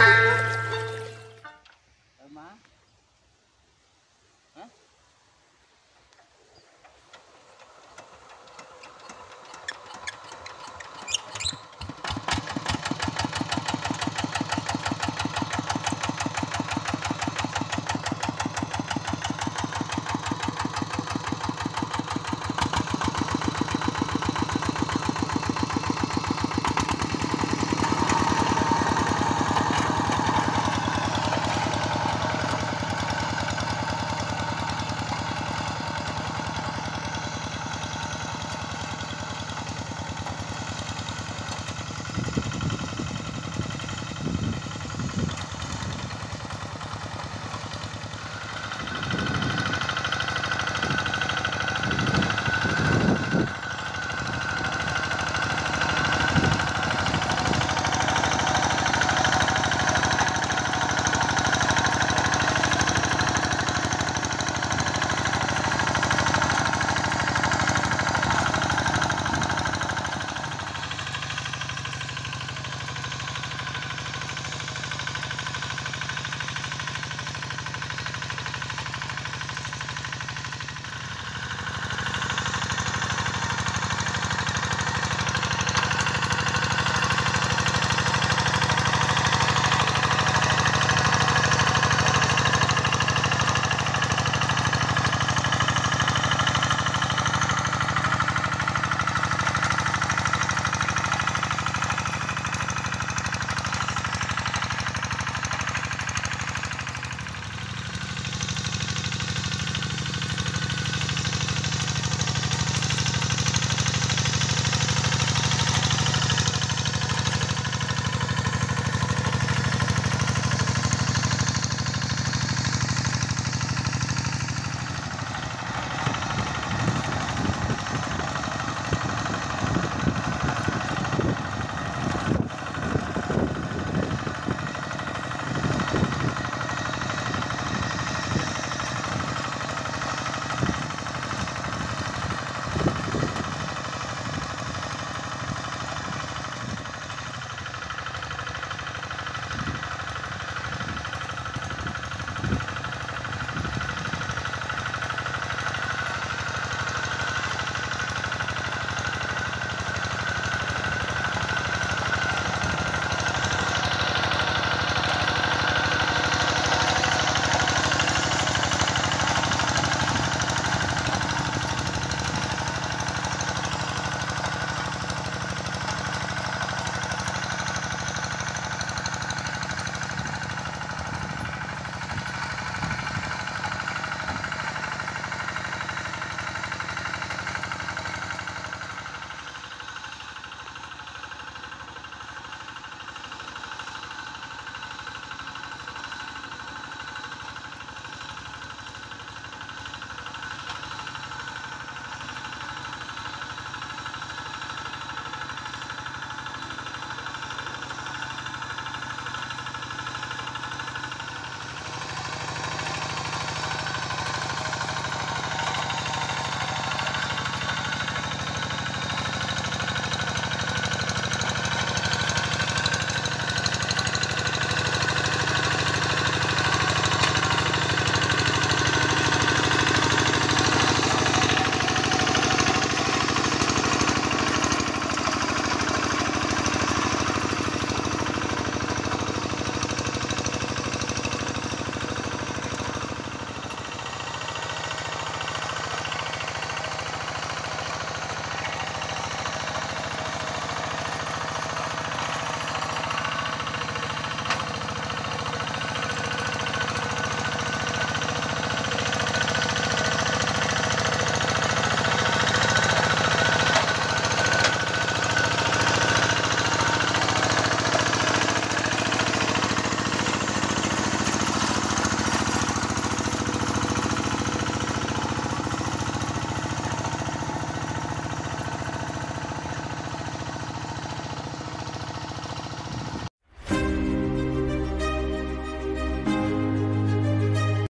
Ah!